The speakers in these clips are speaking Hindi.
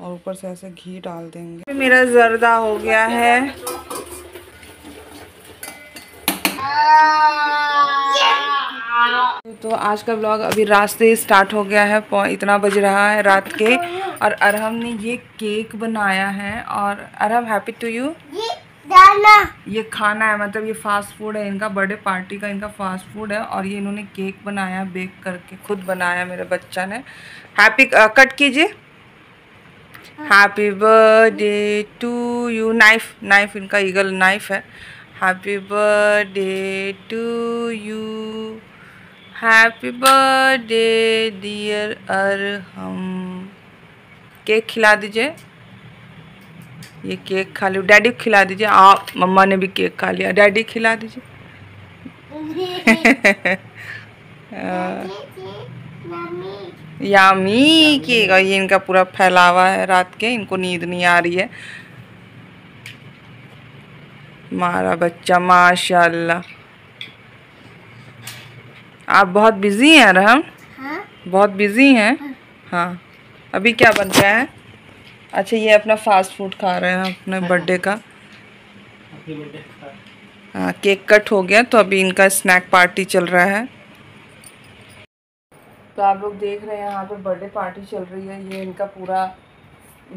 और ऊपर से ऐसे घी डाल देंगे। मेरा जर्दा हो गया है। तो आज का ब्लॉग अभी रास्ते स्टार्ट हो गया है इतना बज रहा है रात के। और अरहम ने ये केक बनाया है और अरहम हैप्पी टू यू ये खाना है मतलब ये फास्ट फ़ूड है इनका बर्थडे पार्टी का इनका फास्ट फ़ूड है और ये इन्होंने केक बनाया बेक करके खुद बनाया मेरे बच्चा ने। हैप्पी कट कीजिए। Happy birthday to you knife knife इनका ईगल नाइफ है. Happy birthday to you happy birthday dear Arham cake खिला दीजिए. ये केक खा लो डैडी को खिला दीजिए. आप मम्मा ने भी केक खा लिया. डैडी खिला दीजिए. यामी केक ये इनका पूरा फैलावा है रात के इनको नींद नहीं आ रही है। मारा बच्चा माशाल्लाह। आप बहुत बिज़ी हैं रहम? हाँ? बहुत बिज़ी हैं? हाँ। अभी क्या बन रहा है? अच्छा ये अपना फास्ट फ़ूड खा रहे हैं अपने बर्थडे का। हाँ केक कट हो गया तो अभी इनका स्नैक पार्टी चल रहा है। तो आप लोग देख रहे हैं यहाँ पे बर्थडे पार्टी चल रही है। ये इनका पूरा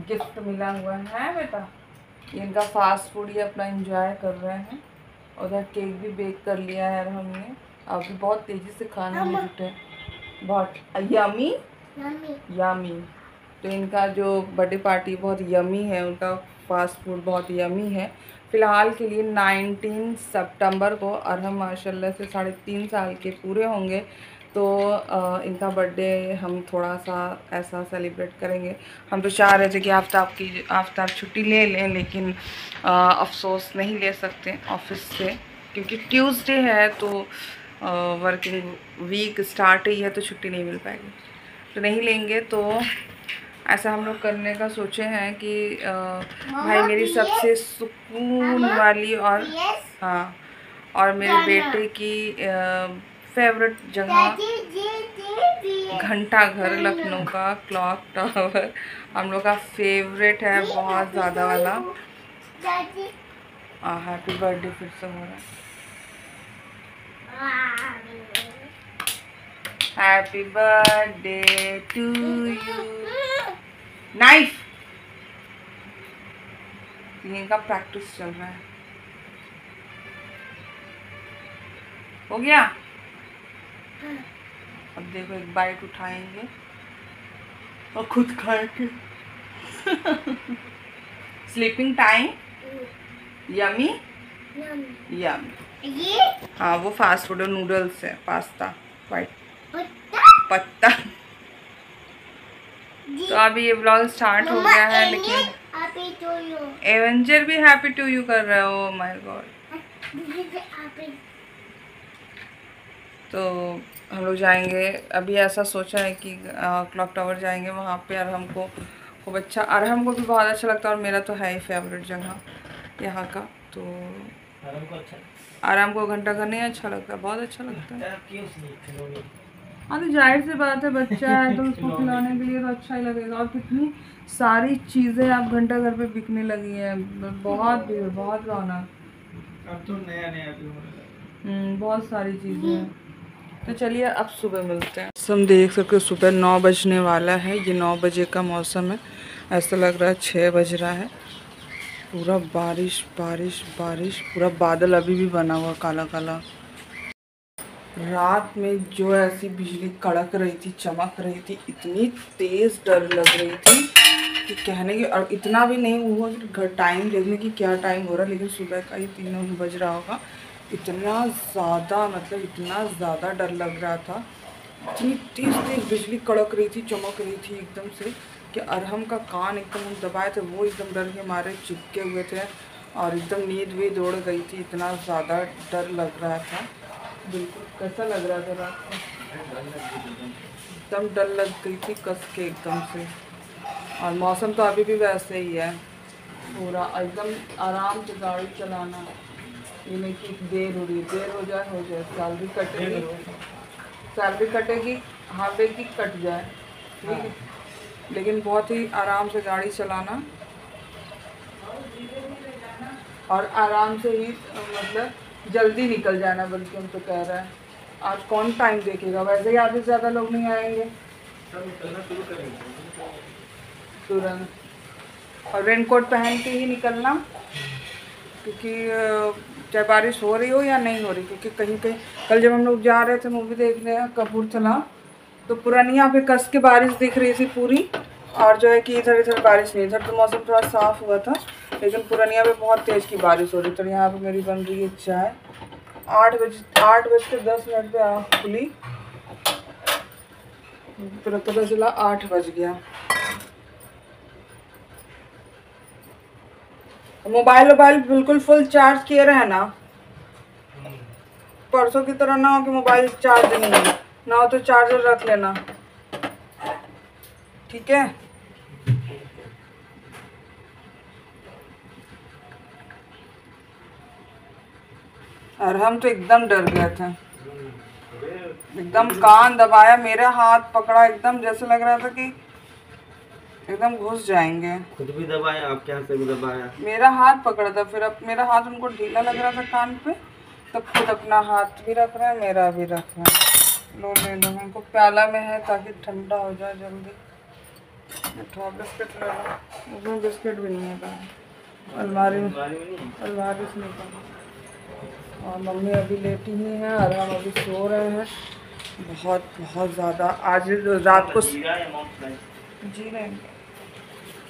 गिफ्ट मिला हुआ है बेटा। ये इनका फास्ट फ़ूड ये अपना इंजॉय कर रहे हैं। उधर केक भी बेक कर लिया है हमने। अभी बहुत तेज़ी से खाने में जुटे बहुत यमी यमी तो इनका जो बर्थडे पार्टी बहुत यमी है उनका फास्ट फ़ूड बहुत यमी है। फ़िलहाल के लिए 19 सितंबर को अरहम माशाल्लाह से साढ़े तीन साल के पूरे होंगे। तो आ, इनका बर्थडे हम थोड़ा सा ऐसा सेलिब्रेट करेंगे। हम तो चाह रहे थे कि आफ्ताब की आफ्ताब छुट्टी ले लें लेकिन अफसोस नहीं ले सकते ऑफ़िस से क्योंकि ट्यूसडे है तो वर्किंग वीक स्टार्ट ही है तो छुट्टी नहीं मिल पाएगी। तो नहीं लेंगे तो ऐसा हम लोग करने का सोचे हैं कि आ, भाई मेरी सबसे सुकून वाली और हाँ और मेरे बेटे की फेवरेट जगह? घंटा घर लखनऊ का क्लॉक टावर। हम लोग का फेवरेट है बहुत ज़्यादा वाला। हैप्पी बर्थडे फिर से हो रहा है। Happy birthday to you knife इनका प्रैक्टिस चल रहा है। हो गया? अब देखो एक बाइट उठाएँगे और खुद खाएँगे। स्लीपिंग टाइम यमी यमी हाँ वो फास्ट फ़ूड नूडल्स है पास्ता वाइट पत्ता? तो अभी ये ब्लॉग स्टार्ट हो गया है लेकिन एवेंजर भी हैप्पी टू यू कर रहे हो माय गॉड तो हम लोग जाएँगे। अभी ऐसा सोचा है कि क्लॉक टावर जाएँगे वहाँ पे और हमको खूब अच्छा और हमको भी बहुत अच्छा लगता है और मेरा तो है ही फेवरेट जगह यहाँ का तो आराम को घंटा घर नहीं अच्छा लगता बहुत अच्छा लगता है। हाँ तो ज़ाहिर सी बात है बच्चा है तो उसको खिलाने। के लिए तो अच्छा ही लगेगा। और कितनी सारी चीज़ें आप घंटा घर पे बिकने लगी हैं। बहुत भीड़ बहुत रौनक। अब तो नया नया हम्म, बहुत सारी चीज़ें। हैं तो चलिए अब सुबह मिलते हैं। हम देख सकते हो सुबह नौ बजने वाला है। ये नौ बजे का मौसम है। ऐसा लग रहा है छः बज रहा है। पूरा बारिश बारिश बारिश। पूरा बादल अभी भी बना हुआ, काला काला। रात में जो ऐसी बिजली कड़क रही थी, चमक रही थी, इतनी तेज़ डर लग रही थी कि कहने की और इतना भी नहीं हुआ घर टाइम देखने की क्या टाइम हो रहा, लेकिन सुबह का ही तीनों बज रहा होगा। इतना ज़्यादा मतलब इतना ज़्यादा डर लग रहा था। इतनी तेज़ तेज़ बिजली कड़क रही थी, चमक रही थी एकदम से कि अरहम का कान एकदम हम दबाए थे, वो एकदम डर के मारे चिपके हुए थे और एकदम नींद भी दौड़ गई थी। इतना ज़्यादा डर लग रहा था। बिल्कुल कैसा लग रहा था रात को? एकदम डर लग गई थी कस के एकदम से। और मौसम तो अभी भी वैसे ही है। पूरा एकदम आराम से गाड़ी चलाना। ये नहीं कि देर हो रही देर हो जाए हो जाए। सैलरी कटेगी। सैलरी कटेगी हाफ़ डे की कट जाए। ठीक है। लेकिन बहुत ही आराम से गाड़ी चलाना और आराम से ही मतलब जल्दी निकल जाना बल्कि हम तो कह रहे हैं। आज कौन टाइम देखेगा? वैसे ही आधे से ज़्यादा लोग नहीं आएँगे। तुरंत। और रेनकोट पहन के ही निकलना क्योंकि चाहे बारिश हो रही हो या नहीं हो रही, क्योंकि कहीं कहीं कल जब हम लोग जा रहे थे मूवी देखने, कपूरथला तो पुरानी पे कस के बारिश दिख रही थी पूरी, और जो है कि इधर इधर बारिश नहीं, इधर तो मौसम थोड़ा साफ़ हुआ था, लेकिन पुरानिया पे बहुत तेज़ की बारिश हो रही थी तो यहाँ पे मेरी बन रही है चाय। आठ बजे आठ बज के दस मिनट पे आँख खुली। फिर पता चला आठ बज गया। मोबाइल वोबाइल बिल्कुल फुल चार्ज किए रहे ना। परसों की तरह ना हो कि मोबाइल चार्ज नहीं है। ना हो तो चार्जर रख लेना। ठीक है? और हम तो एकदम डर गए थे। एकदम कान दबाया, मेरा हाथ पकड़ा, एकदम जैसे लग रहा था कि एकदम घुस जाएँगे। खुद भी दबाया आपके हाथ से भी दबाया? मेरा हाथ पकड़ा था फिर अब मेरा हाथ उनको ढीला लग रहा था कान पे तब खुद अपना हाथ भी रख रहे हैं मेरा भी रख रहे हैं। लो ले लो इनको प्याला में है ताकि ठंडा हो जाए जल्दी। थोड़ा बिस्किट ले लो उसमें बिस्किट भी नहीं है अलमारी में अलमारी से निकालो और मम्मी अभी लेटी ही हैं और हम अभी सो रहे हैं। बहुत बहुत ज़्यादा। आज रात को जी रहे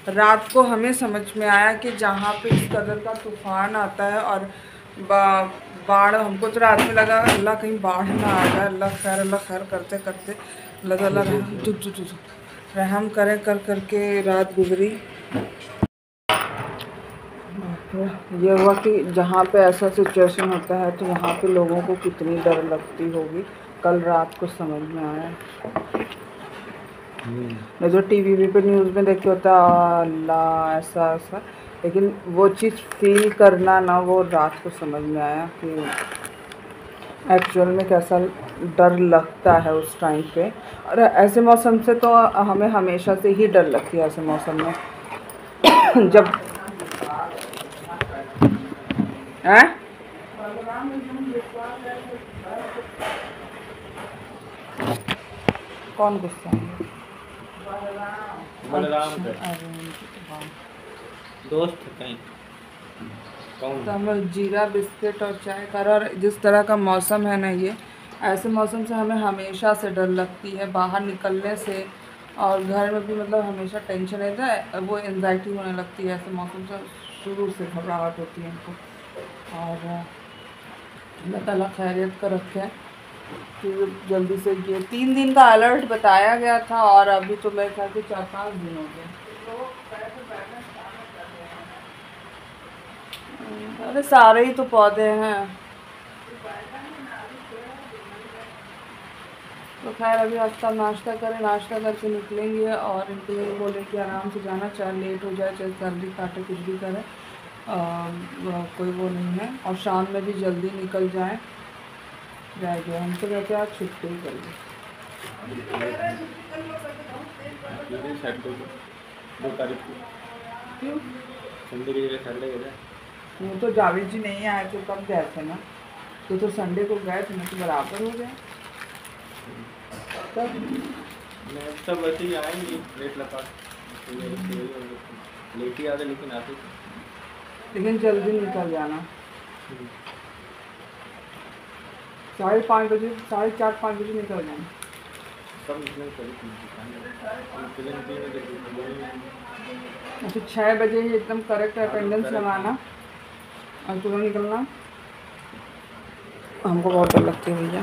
रात को हमें समझ में आया कि जहाँ पे इस कदर का तूफ़ान आता है और बाढ़ हमको तो रात में लगा अल्लाह कहीं बाढ़ ना आ जाए अल्लाह खैर अल्लाह खैर करते करते लगा लगा जुग जुग रहम करे कर करके रात गुजरी। ये हुआ कि जहाँ पे ऐसा सिचुएशन होता है तो वहाँ पे लोगों को कितनी डर लगती होगी। कल रात को समझ में आया। मैं जो टी वी पे न्यूज़ में देखे होता, अल्लाह, ऐसा ऐसा, लेकिन वो चीज़ फील करना ना, वो रात को समझ में आया कि एक्चुअल में कैसा डर लगता है उस टाइम पे। और ऐसे मौसम से तो हमें हमेशा से ही डर लगती है ऐसे मौसम में। जब हैं? कौन गुस्सा है? दोस्त कहीं। तो हम लोग जीरा बिस्किट और चाय कर और जिस तरह का मौसम है ना ये ऐसे मौसम से हमें हमेशा से डर लगती है बाहर निकलने से और घर में भी मतलब हमेशा टेंशन रहता है वो एनजाइटी होने लगती है ऐसे मौसम से शुरू से घबराहट होती है हमको। और अल्लाह ताला खैरियत का रखे फिर जल्दी से ये तीन दिन का अलर्ट बताया गया था और अभी तो मेरे ख्याल से चार पाँच दिन हो गए। अरे सारे ही तो पौधे हैं। तो खैर, अभी हफ़्ता नाश्ता करें, नाश्ता करके निकलेंगे और इनके लिए बोले कि आराम से जाना, चाहे लेट हो जाए, चाहे सर्दी, काटे कुछ भी करें। कोई वो नहीं है। और शाम में भी जल्दी निकल जाए। रह गया तो कहते आज छुट्टी कर ली वो तो जावेद जी नहीं आए तो कब गए थे ना? तो तो संडे को गए थे ना तो बराबर हो गए तब? वैसे ही आएँगे लेट लगा लेट ही आते लेकिन आते लेकिन जल्दी निकल जाना। साढ़े पाँच बजे, साढ़े चार पाँच बजे निकल जाना अच्छा छः बजे ही एकदम करेक्ट अटेंडेंस लगाना और तुरंत निकलना। हमको बहुत डर लगती है भैया।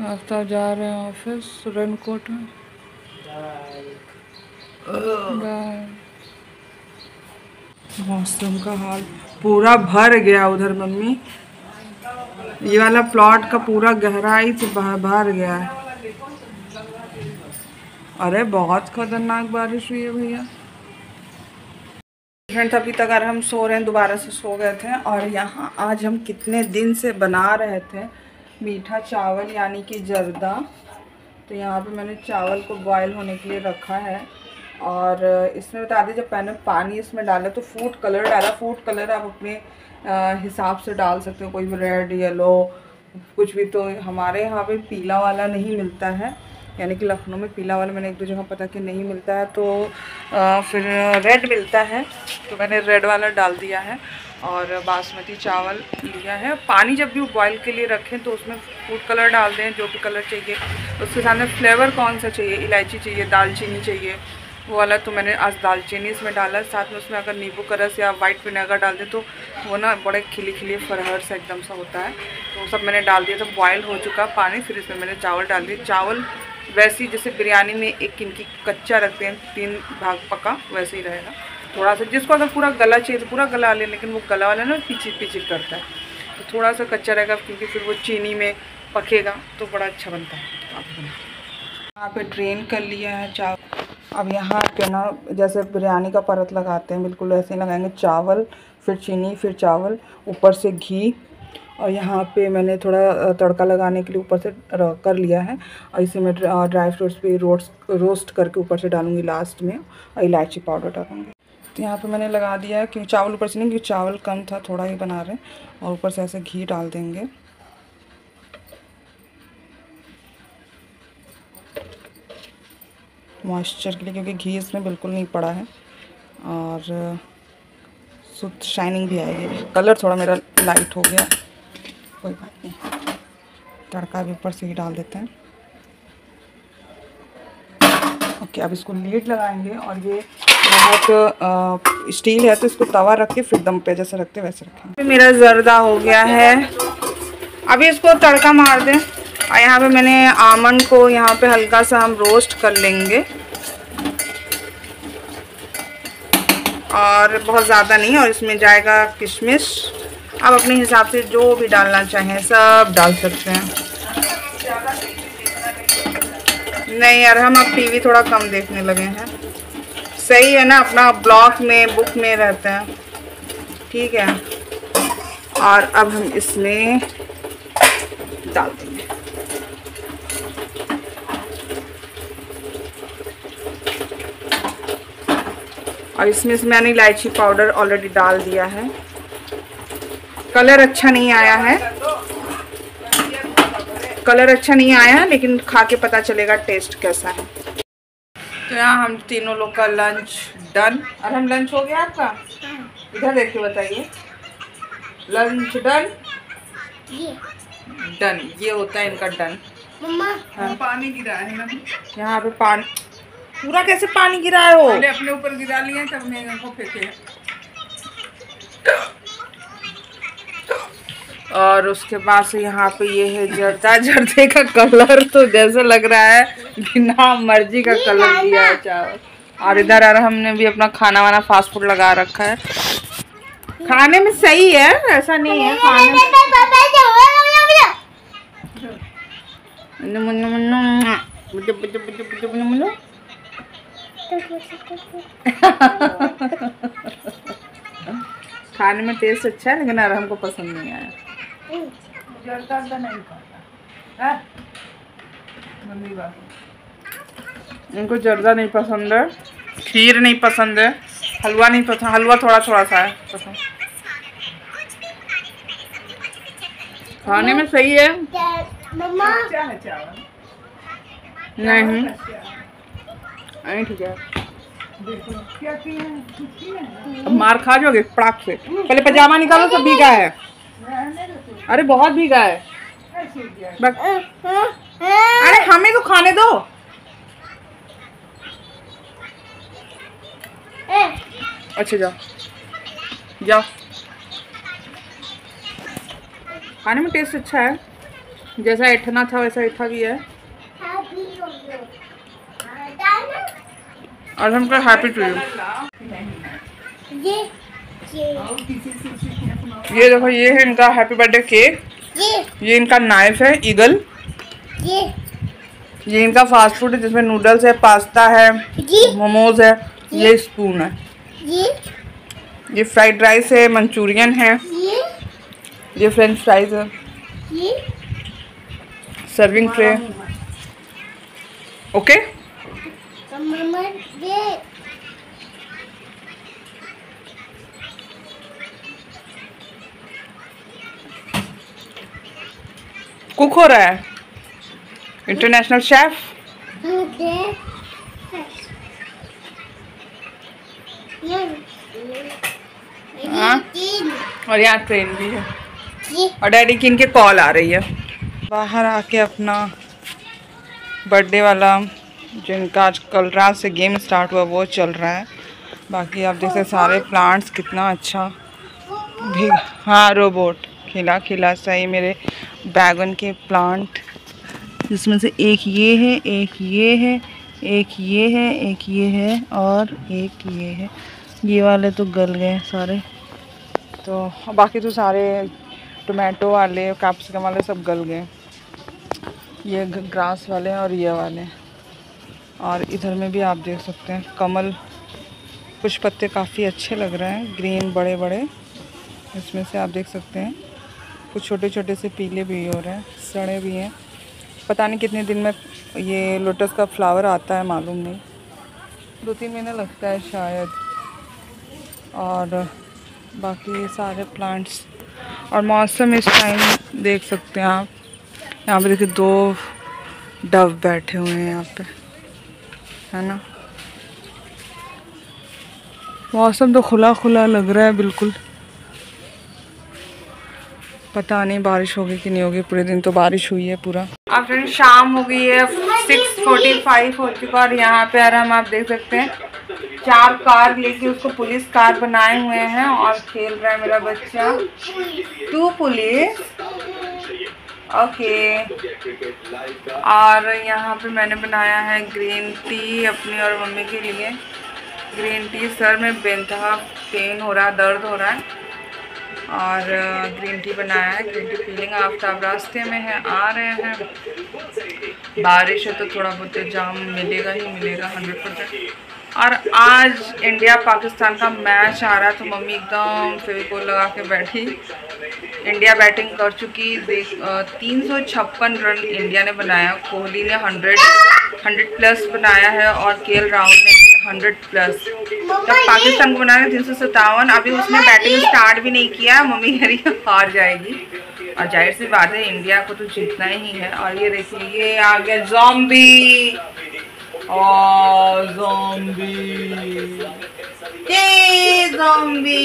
रास्ता जा रहे हैं ऑफ़िस रेनकोट में। बाय मौसम का हाल पूरा भर गया उधर मम्मी। ये वाला प्लॉट का पूरा गहराई से बाहर भर गया है। अरे, बहुत खतरनाक बारिश हुई है भैया। फ्रेंड्स अभी तक अगर हम सो रहे हैं, दोबारा से सो गए थे और यहाँ आज हम कितने दिन से बना रहे थे, मीठा चावल यानी कि जर्दा। तो यहाँ पे मैंने चावल को बॉयल होने के लिए रखा है। और इसमें बता दें जब मैंने पानी इसमें डाला तो फ़ूड कलर डाला। फ़ूड कलर आप अपने हिसाब से डाल सकते हो। कोई भी रेड येलो कुछ भी तो हमारे यहाँ पे पीला वाला नहीं मिलता है। यानी कि लखनऊ में पीला वाला मैंने एक दो जगह पता कि नहीं मिलता है। तो आ, फिर रेड मिलता है। तो मैंने रेड वाला डाल दिया है और बासमती चावल लिया है। पानी जब भी बॉयल के लिए रखें तो उसमें फ़ूड कलर डाल दें जो भी कलर चाहिए। उसके सामने फ्लेवर कौन सा चाहिए? इलायची चाहिए दालचीनी चाहिए वो वाला तो मैंने आज दालचीनी इसमें डाला, साथ में उसमें अगर नींबू का रस या वाइट विनेगर डाल दें तो वो ना बड़े खिली खिली फरहर से एकदम सा होता है। तो सब मैंने डाल दिया तो बॉयल हो चुका पानी, फिर इसमें मैंने चावल डाल दिए। चावल वैसे ही जैसे बिरयानी में एक इनकी कच्चा रखते हैं, तीन भाग पका, वैसे ही रहेगा। थोड़ा सा जिसको अगर पूरा गला चाहिए तो पूरा गला ले, लेकिन वो गला वाला ना पीछे पीछे करता है। तो थोड़ा सा कच्चा रहेगा, क्योंकि फिर वो चीनी में पकेगा तो बड़ा अच्छा बनता है। यहाँ पे ड्रेन कर लिया है चावल। अब यहाँ पे ना, जैसे बिरयानी का परत लगाते हैं, बिल्कुल ऐसे ही लगाएँगे। चावल, फिर चीनी, फिर चावल, ऊपर से घी, और यहाँ पे मैंने थोड़ा तड़का लगाने के लिए ऊपर से कर लिया है। और इसे मैं ड्राई फ्रूट्स पे रोस्ट रोस्ट करके ऊपर से डालूँगी लास्ट में, और इलायची पाउडर डालूँगी। तो यहाँ पे मैंने लगा दिया है, क्योंकि चावल ऊपर से नहीं, क्योंकि चावल कम था, थोड़ा ही बना रहे हैं, और ऊपर से ऐसे घी डाल देंगे। मॉइस्चर के लिए, क्योंकि घी इसमें बिल्कुल नहीं पड़ा है। और, शुद्ध शाइनिंग भी आएगी। कलर थोड़ा मेरा लाइट हो गया। कोई बात नहीं। तड़का भी ऊपर से ही डाल देते हैं। ओके, अब इसको लीड लगाएँगे और ये बहुत स्टील है तो इसको तवा रख के फिर दम पे जैसे रखते वैसे रखेंगे। मेरा जर्दा हो गया है। अभी इसको तड़का मार दें। और यहाँ पे मैंने आमंड को यहाँ पे हल्का सा हम रोस्ट कर लेंगे। और बहुत ज़्यादा नहीं, और इसमें जाएगा किशमिश। आप अपने हिसाब से जो भी डालना चाहें, सब डाल सकते हैं। नहीं यार, हम अब टीवी थोड़ा कम देखने लगे हैं। सही है ना, अपना ब्लॉग में बुक में रहते हैं। ठीक है। और अब हम इसमें डाल देंगे। और इसमें से मैंने इलायची पाउडर ऑलरेडी डाल दिया है। कलर अच्छा नहीं आया है। कलर अच्छा नहीं आया है लेकिन खा के पता चलेगा टेस्ट कैसा है। तो यहाँ हम तीनों लोग का लंच डन और हम लंच हो गया आपका? इधर देख के बताइए। लंच डन डन ये होता है इनका डन हाँ। पानी गिरा है ना? यहाँ पे पानी पूरा कैसे पानी गिराए हो? पहले अपने ऊपर गिरा लिए तब मैं इनको फेंके और उसके बाद से यहाँ पे ये है जर्दा। जर्दे का कलर तो जैसे लग रहा है बिना मर्ज़ी का कलर दिया है चावल। और इधर आ हमने भी अपना खाना वाना फास्ट फ़ूड लगा रखा है। खाने में सही है ऐसा नहीं है खाने में। खाने में टेस्ट अच्छा है लेकिन अरहम को पसंद नहीं आया। इनको जर्दा नहीं पसंद है खीर नहीं पसंद है हलवा नहीं पसंद हलवा थोड़ा थोड़ा सा है पसंद। खाने में सही है। नहीं। ठीक है। अब मार खा जाओगे पड़ाक से। पहले पजामा निकालो सब भीगा है। अरे बहुत भीगा है। अरे हमें तो खाने दो। अच्छा जाओ। जाओ। खाने में टेस्ट अच्छा है। जैसा इठना था वैसा इठा भी है। और हमको हैप्पी टू यू ये देखो ये है इनका हैप्पी बर्थडे केक ये। ये इनका नाइफ है ईगल ये। ये इनका फास्ट फ़ूड है जिसमें नूडल्स है पास्ता है मोमोज है ये। स्पून है. ये। ये फ्राइड राइस है मंचूरियन है. ये। ये फ्रेंच फ्राइज है. ये। सर्विंग ट्रे ओके कुक हो रहा है? इंटरनेशनल शेफ हाँ? और यहाँ ट्रेन भी है। और डैडी की इनके कॉल आ रही है। बाहर आके अपना बर्थडे वाला जिनका आज कल रात से गेम स्टार्ट हुआ, वो चल रहा है। बाकी आप जैसे सारे प्लांट्स कितना अच्छा भी हाँ रोबोट खिला खिला, सही मेरे बैगन के प्लांट जिसमें से एक ये है, एक ये है, एक ये है, एक ये है और एक ये है। ये वाले तो गल गए सारे। तो बाकी तो सारे टोमेटो वाले कैप्सिकम वाले सब गल गए। ये ग्रास वाले हैं और ये वाले। और इधर में भी आप देख सकते हैं, कमल कुछ पत्ते काफ़ी अच्छे लग रहे हैं, ग्रीन बड़े बड़े इसमें से आप देख सकते हैं। कुछ छोटे छोटे से पीले भी हो रहे हैं, सड़े भी हैं। पता नहीं कितने दिन में ये लोटस का फ्लावर आता है, मालूम नहीं। दो तीन महीने लगता है शायद। और बाकी सारे प्लांट्स और मौसम इस टाइम देख सकते हैं आप। यहाँ पर देखिए दो डव बैठे हुए हैं यहाँ पे। है ना। मौसम तो खुला खुला लग रहा है बिल्कुल। पता नहीं बारिश होगी कि नहीं होगी, पूरे दिन तो बारिश हुई है पूरा। अब फ्रेंड शाम हो गई है सिक्स फोर्टी फाइव हो चुका और यहाँ पे आराम आप देख सकते हैं। चार कार लेके उसको पुलिस कार बनाए हुए हैं और खेल रहा है मेरा बच्चा। टू पुलिस ओके और यहाँ पे मैंने बनाया है ग्रीन टी अपनी और मम्मी के लिए। ग्रीन टी सर में बेनतहा पेन हो रहा, दर्द हो रहा है। और ग्रीन टी बनाया है ग्रीन टी फीलिंग आफ्ताब रास्ते में है, आ रहे हैं। बारिश है तो थोड़ा बहुत जाम मिलेगा ही मिलेगा हंड्रेड परसेंट और आज इंडिया पाकिस्तान का मैच आ रहा है तो मम्मी एकदम फेविकोल लगा के बैठी। इंडिया बैटिंग कर चुकी देख तीन सौ छप्पन रन इंडिया ने बनाया। कोहली ने हंड्रेड हंड्रेड प्लस बनाया है और के एल राहुल ने हंड्रेड प्लस जब पाकिस्तान को बनाया तीन सौ सत्तावन। अभी उसने बैटिंग स्टार्ट भी नहीं किया मम्मी कह रही हार जाएगी। और ज़ाहिर सी बात है इंडिया को तो जीतना ही है। और ये देखिए ये आ गया जॉम्बी ये जॉम्बी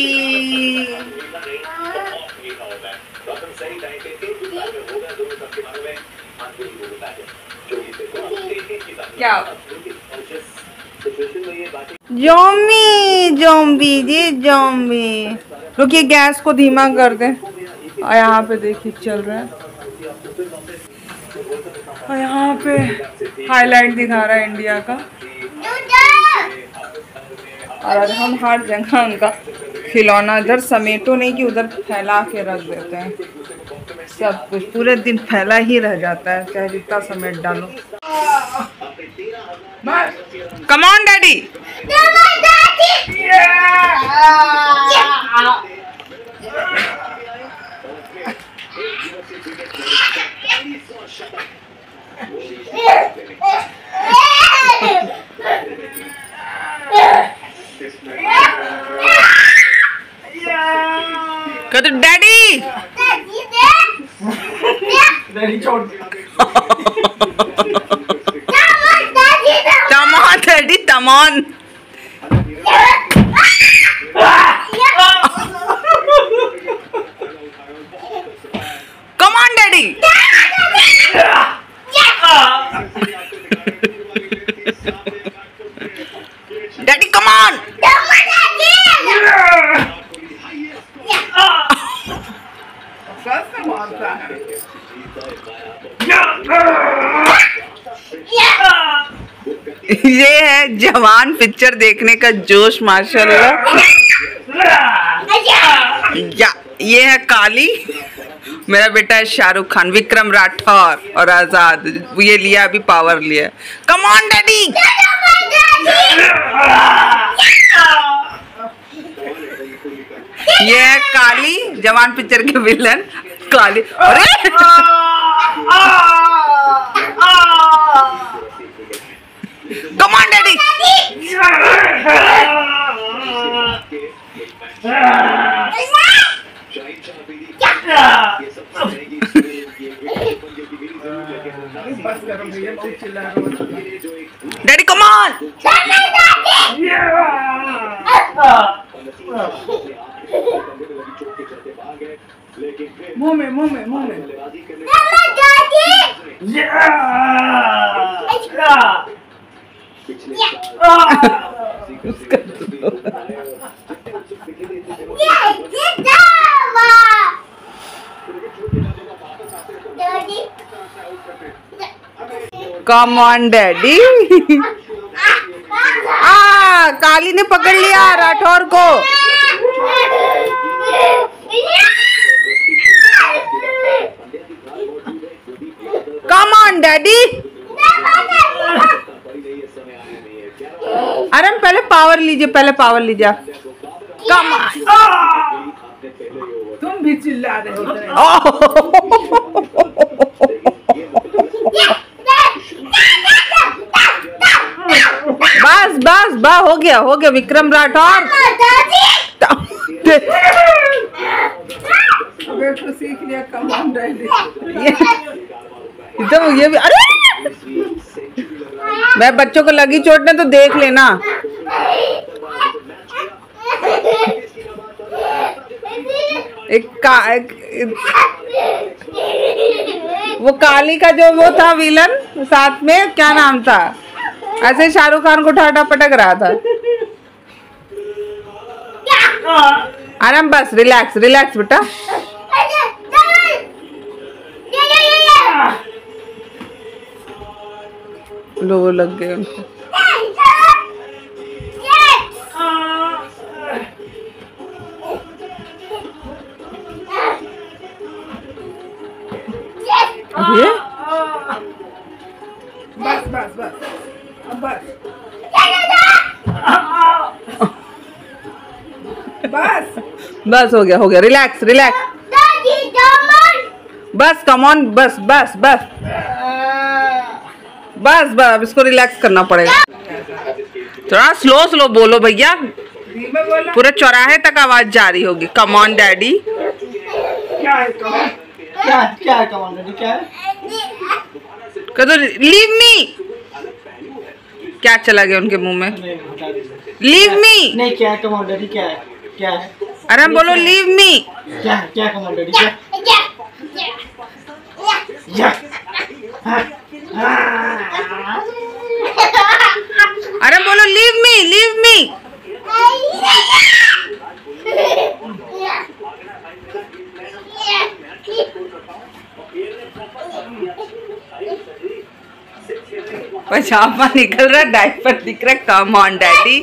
क्या जॉम्बी, जी, जॉम्बी। रुकिए, गैस को धीमा कर दे। यहाँ पे देखिए, चल रहा है। और यहाँ पे हाईलाइट दिखा रहा है इंडिया का। और हम हर जगह उनका खिलौना इधर समेटो नहीं कि उधर फैला के रख देते हैं। सब कुछ पूरे दिन फैला ही रह जाता है चाहे जितना समेट डालो। कम ऑन डैडी कहते डैडी। डैडी छोड़ come on daddy come on come on daddy. Daddy come on ये है जवान पिक्चर देखने का जोश, माशाल्लाह। या, ये है काली। मेरा बेटा है शाहरुख खान, विक्रम राठौर और आज़ाद। ये लिया, अभी पावर लिया। कम ऑन डैडी ये है काली, जवान पिक्चर के विलन काली। अरे बस करो भैया बहुत चिल्ला रहे हो डैडी कमान मुँह में मुँह में मुँह में कम ऑन डैडी आ काली ने पकड़ लिया राठौर को डैडी? अरे पहले पावर लीजिए पहले पावर लीजिए कम तुम भी चिल्ला रहे हो बस बस बा हो गया हो गया विक्रम राठौर। सीख लिया कमान तो ये भी अरे! मैं बच्चों को लगी चोट ने तो देख लेना। एक का एक, वो काली का जो वो था विलन साथ में क्या नाम था? ऐसे शाहरुख खान को ठाटा पटक रहा था। आराम बस रिलैक्स रिलैक्स बेटा। लो वो लग गए उनको। ये? बस बस बस। अब बस। बस। बस हो गया हो गया। रिलैक्स रिलैक्स बस कम ऑन बस बस बस। बस बस अब इसको रिलैक्स करना पड़ेगा। थोड़ा स्लो स्लो बोलो भैया। धीमे पूरे चौराहे तक आवाज़ जा रही होगी। कम ऑन डैडी क्या है क्या क्या है क्या है लीव मी क्या चला गया उनके मुँह में? लीव मी नहीं क्या है कमांडर क्या है क्या है अरे हम बोलो लीव मी क्या है क्या कमांडर क्या या अरे बोलो लीव मी लीव मी पजामा निकल रहा डायपर दिख रहा come on daddy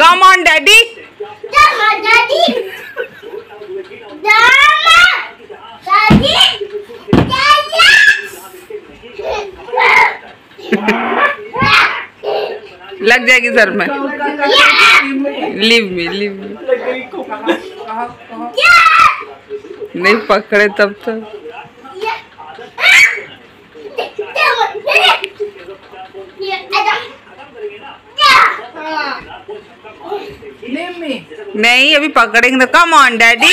come on daddy लग जाएगी सर में। लीव मी लीव मी नहीं पकड़े तब तो नहीं अभी पकड़ेंगे तो कम ऑन डैडी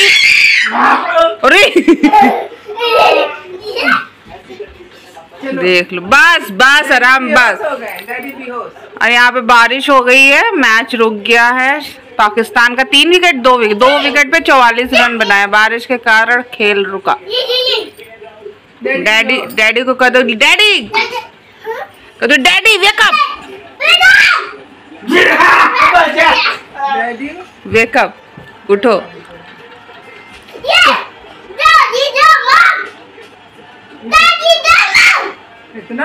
अरे। देख लो। बस बस आराम बस। और यहाँ पे बारिश हो गई है मैच रुक गया है। पाकिस्तान का तीन विकेट दो विकेट दो विकेट पे चौवालीस रन बनाए। बारिश के कारण खेल रुका। डैडी डैडी को कह दो डैडी! कह दो डैडी वेकअप वेकअप उठो। इतना